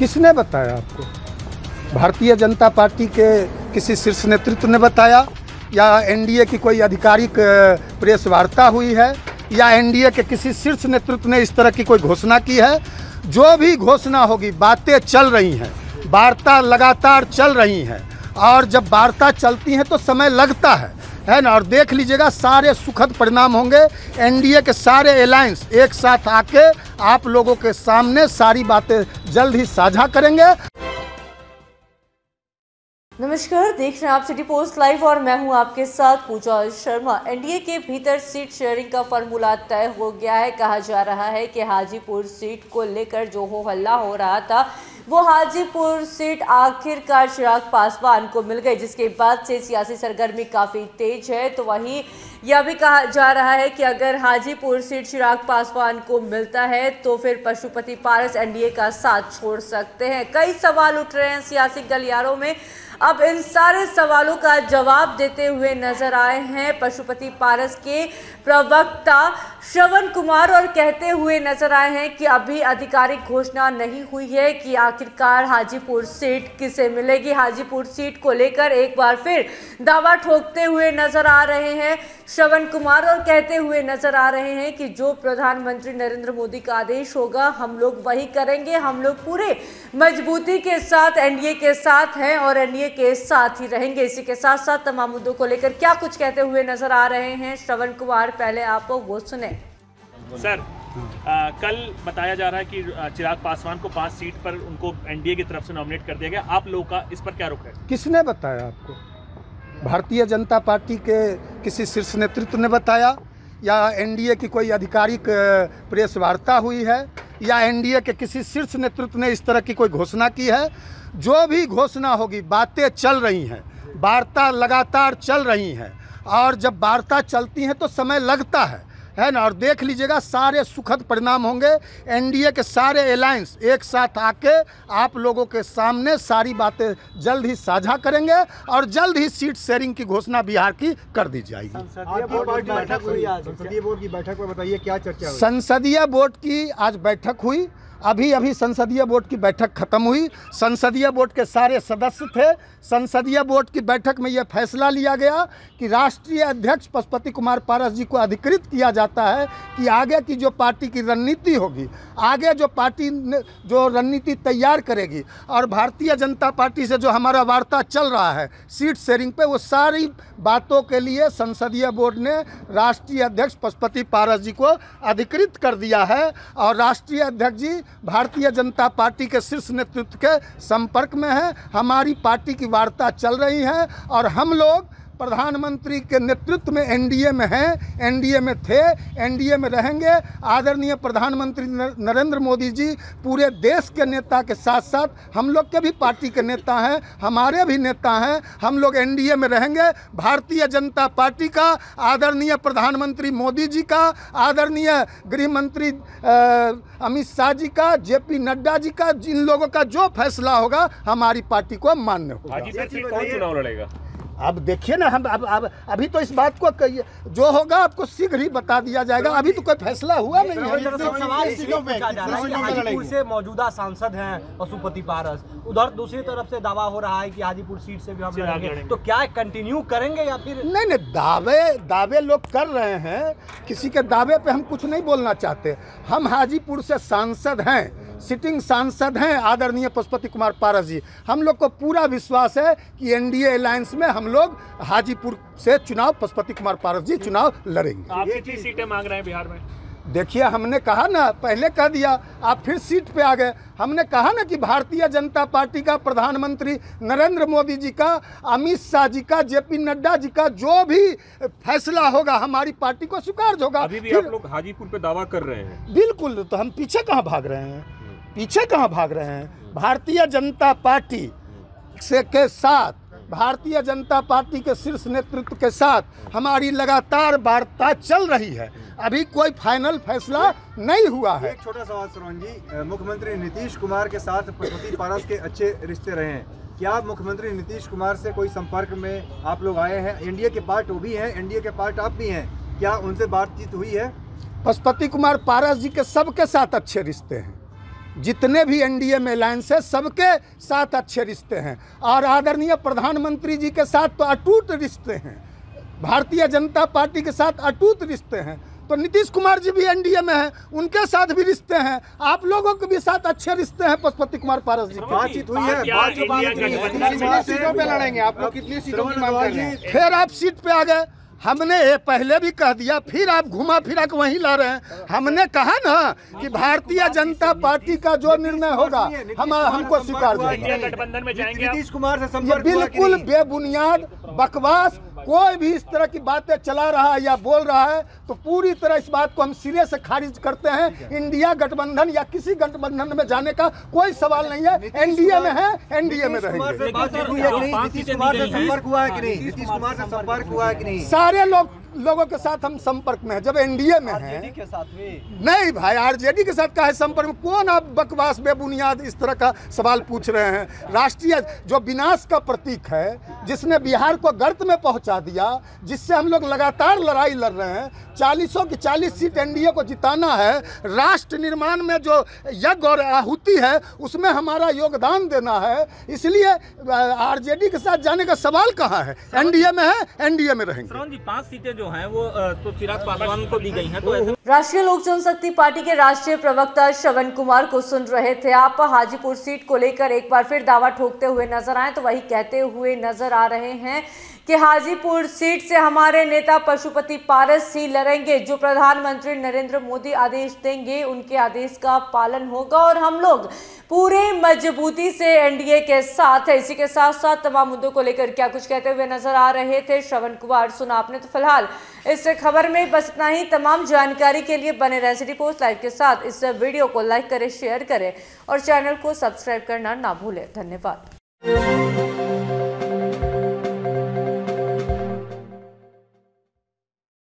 किसने बताया आपको? भारतीय जनता पार्टी के किसी शीर्ष नेतृत्व ने बताया? या एनडीए की कोई आधिकारिक प्रेस वार्ता हुई है? या एनडीए के किसी शीर्ष नेतृत्व ने इस तरह की कोई घोषणा की है? जो भी घोषणा होगी, बातें चल रही हैं। वार्ता लगातार चल रही हैं। और जब वार्ता चलती हैं तो समय लगता है। है ना? और देख लीजिएगा, सारे सुखद परिणाम होंगे। एनडीए के सारे अलायंस एक साथ आके आप लोगों के सामने सारी बातें जल्द ही साझा करेंगे। नमस्कार, देख रहे हैं आप सिटी पोस्ट लाइव और मैं हूँ आपके साथ पूजा शर्मा। एनडीए के भीतर सीट शेयरिंग का फॉर्मूला तय हो गया है। कहा जा रहा है कि हाजीपुर सीट को लेकर जो हो हल्ला हो रहा था वो हाजीपुर सीट आखिरकार चिराग पासवान को मिल गई, जिसके बाद से सियासी सरगर्मी काफ़ी तेज है। तो वहीं यह भी कहा जा रहा है कि अगर हाजीपुर सीट चिराग पासवान को मिलता है तो फिर पशुपति पारस एनडीए का साथ छोड़ सकते हैं। कई सवाल उठ रहे हैं सियासी गलियारों में। अब इन सारे सवालों का जवाब देते हुए नज़र आए हैं पशुपति पारस के प्रवक्ता श्रवण कुमार और कहते हुए नज़र आए हैं कि अभी आधिकारिक घोषणा नहीं हुई है कि आखिरकार हाजीपुर सीट किसे मिलेगी। हाजीपुर सीट को लेकर एक बार फिर दावा ठोकते हुए नज़र आ रहे हैं। श्रवण कुमार और कहते हुए नज़र आ रहे हैं कि जो प्रधानमंत्री नरेंद्र मोदी का आदेश होगा हम लोग वही करेंगे। हम लोग पूरे मजबूती के साथ एनडीए के साथ हैं और एनडीए के साथ ही रहेंगे। इसी के साथ साथ तमाम मुद्दों को लेकर क्या कुछ कहते हुए नज़र आ रहे हैं? श्रवण कुमार पहले आप वो सुने। सर आ, कल बताया जा रहा है कि चिराग पासवान को पाँच सीट पर उनको एनडीए की तरफ़ से नॉमिनेट कर दिया गया। आप लोगों का इस पर क्या रुख है? किसने बताया आपको? भारतीय जनता पार्टी के किसी शीर्ष नेतृत्व ने बताया? या एनडीए की कोई आधिकारिक प्रेस वार्ता हुई है? या एनडीए के किसी शीर्ष नेतृत्व ने इस तरह की कोई घोषणा की है? जो भी घोषणा होगी, बातें चल रही हैं, वार्ता लगातार चल रही हैं। और जब वार्ता चलती हैं तो समय लगता है। है ना? और देख लीजिएगा सारे सुखद परिणाम होंगे। एनडीए के सारे अलायंस एक साथ आके आप लोगों के सामने सारी बातें जल्द ही साझा करेंगे और जल्द ही सीट शेयरिंग की घोषणा बिहार की कर दी जाएगी संसदीय बोर्ड की बैठक हुई बोर्ड की बैठक में बताइए क्या चर्चा संसदीय बोर्ड की आज बैठक हुई। अभी अभी संसदीय बोर्ड की बैठक खत्म हुई। संसदीय बोर्ड के सारे सदस्य थे। संसदीय बोर्ड की बैठक में यह फैसला लिया गया कि राष्ट्रीय अध्यक्ष पशुपति कुमार पारस जी को अधिकृत किया जाता है कि आगे की जो पार्टी की रणनीति होगी, आगे जो पार्टी जो रणनीति तैयार करेगी और भारतीय जनता पार्टी से जो हमारा वार्ता चल रहा है, सीट शेयरिंग पे, वो सारी बातों के लिए संसदीय बोर्ड ने राष्ट्रीय अध्यक्ष पशुपति पारस जी को अधिकृत कर दिया है। और राष्ट्रीय अध्यक्ष जी भारतीय जनता पार्टी के शीर्ष नेतृत्व के संपर्क में हैं। हमारी पार्टी की वार्ता चल रही है और हम लोग प्रधानमंत्री के नेतृत्व में एनडीए में हैं, एनडीए में थे, एनडीए में रहेंगे। आदरणीय प्रधानमंत्री नरेंद्र मोदी जी, पूरे देश के नेता के साथ साथ हम लोग के भी पार्टी के नेता हैं, हमारे भी नेता हैं, हम लोग एनडीए में रहेंगे। भारतीय जनता पार्टी का, आदरणीय प्रधानमंत्री मोदी जी का, आदरणीय गृह मंत्री अमित शाह जी का, जेपी नड्डा जी का, जिन लोगों का जो फैसला होगा, हमारी पार्टी को मान्य होगा। चुनाव लड़ेगा? अब देखिए ना हम अब अब अभी तो इस बात को कहिए जो होगा आपको शीघ्र ही बता दिया जाएगा। अभी तो कोई फैसला हुआ नहीं है। है से मौजूदा सांसद हैं पशुपति पारस। उधर दूसरी तरफ़ से दावा हो रहा है कि हाजीपुर सीट से भी हम लड़ेंगे। तो क्या कंटिन्यू करेंगे या फिर नहीं नहीं दावे दावे लोग कर रहे हैं। किसी के दावे पे हम कुछ नहीं बोलना चाहते। हम हाजीपुर से सांसद हैं। सिटिंग सांसद हैं आदरणीय पशुपति कुमार पारस जी। हम लोग को पूरा विश्वास है कि एनडीए अलायंस में हम लोग हाजीपुर से चुनाव पशुपति कुमार पारस जी चुनाव लड़ेंगे। आप कितनी सीटें मांग रहे हैं बिहार में? देखिए हमने कहा ना पहले कह दिया आप फिर सीट पे आ गए। हमने कहा ना कि भारतीय जनता पार्टी का प्रधानमंत्री नरेंद्र मोदी जी का अमित शाह जी का जेपी नड्डा जी का जो भी फैसला होगा हमारी पार्टी को स्वीकार होगा। अभी भी आप लोग हाजीपुर पे दावा कर रहे हैं। बिल्कुल तो हम पीछे कहाँ भाग रहे हैं? पीछे कहाँ भाग रहे हैं? भारतीय जनता पार्टी से के साथ भारतीय जनता पार्टी के शीर्ष नेतृत्व के साथ हमारी लगातार वार्ता चल रही है। अभी कोई फाइनल फैसला नहीं हुआ है। एक छोटा सवाल सरवन जी। मुख्यमंत्री नीतीश कुमार के साथ पशुपति पारस के अच्छे रिश्ते रहे हैं। क्या आप मुख्यमंत्री नीतीश कुमार से कोई संपर्क में आप लोग आए हैं? एनडीए के पार्ट वो भी हैं एनडीए के पार्ट आप भी हैं। क्या उनसे बातचीत हुई है? पशुपति कुमार पारस जी के सबके साथ अच्छे रिश्ते हैं। जितने भी एनडीए में अलायंस है सबके साथ अच्छे रिश्ते हैं। और आदरणीय प्रधानमंत्री जी के साथ तो अटूट रिश्ते हैं। भारतीय जनता पार्टी के साथ अटूट रिश्ते हैं। तो नीतीश कुमार जी भी एनडीए में हैं उनके साथ भी रिश्ते हैं। आप लोगों के भी साथ अच्छे रिश्ते हैं पशुपति कुमार पारस जी के। बातचीत हुई है बातचीत सीटों पे लड़ेंगे आप लोग? कितनी सीटों की मांग कर रहे हैं? फिर आप सीट पे आ गए। हमने ये पहले भी कह दिया फिर आप घुमा फिरा के वहीं ला रहे हैं। हमने कहा ना कि भारतीय जनता पार्टी का जो निर्णय होगा हम हमको स्वीकार करेंगे। गठबंधन में जाएँगे नीतीश कुमार से बिल्कुल बेबुनियाद बकवास कोई भी इस तरह की बातें चला रहा है या बोल रहा है तो पूरी तरह इस बात को हम सिरे से खारिज करते हैं। इंडिया गठबंधन या किसी गठबंधन में जाने का कोई सवाल नहीं है। एनडीए में है एनडीए में रहे रहेंगे से बातचीत हुई है कि नहीं? नीतीश कुमार से संपर्क हुआ है कि नहीं? नीतीश कुमार से संपर्क हुआ है कि नहीं? सारे लोग लोगों के साथ हम संपर्क में हैं। जब एनडीए में हैं के साथ भी। नहीं भाई आरजेडी के साथ का है संपर्क में? कौन आप बकवास बेबुनियाद इस तरह का सवाल पूछ रहे हैं? राष्ट्रीय जो विनाश का प्रतीक है जिसने बिहार को गर्त में पहुँचा दिया जिससे हम लोग लगातार लड़ाई लड़ रहे हैं चालीसों की चालीस सीट एनडीए को जिताना है राष्ट्र निर्माण में जो यज्ञ और आहुति है उसमें हमारा योगदान देना है। इसलिए आरजेडी के साथ जाने का सवाल कहाँ है? एनडीए में है एनडीए में रहेंगे। जी पाँच सीटें जो हैं वो तो चिराग पासवान को दी गई है तो राष्ट्रीय लोक जनशक्ति पार्टी के राष्ट्रीय प्रवक्ता श्रवण कुमार को सुन रहे थे आप। हाजीपुर सीट को लेकर एक बार फिर दावा ठोकते हुए नज़र आए तो वही कहते हुए नज़र आ रहे हैं कि हाजीपुर सीट से हमारे नेता पशुपति पारस ही लड़ेंगे, जो प्रधानमंत्री नरेंद्र मोदी आदेश देंगे, उनके आदेश का पालन होगा और हम लोग पूरे मजबूती से एनडीए के साथ है। इसी के साथ साथ तमाम मुद्दों को लेकर क्या कुछ कहते हुए नज़र आ रहे थे? श्रवण कुमार, सुना आपने तो फ़िलहाल। इस खबर में बस इतना ही। तमाम जानकारी के लिए बने रहे सिटी पोस्ट लाइव के साथ। इस वीडियो को लाइक करें, शेयर करें और चैनल को सब्सक्राइब करना ना भूलें। धन्यवाद।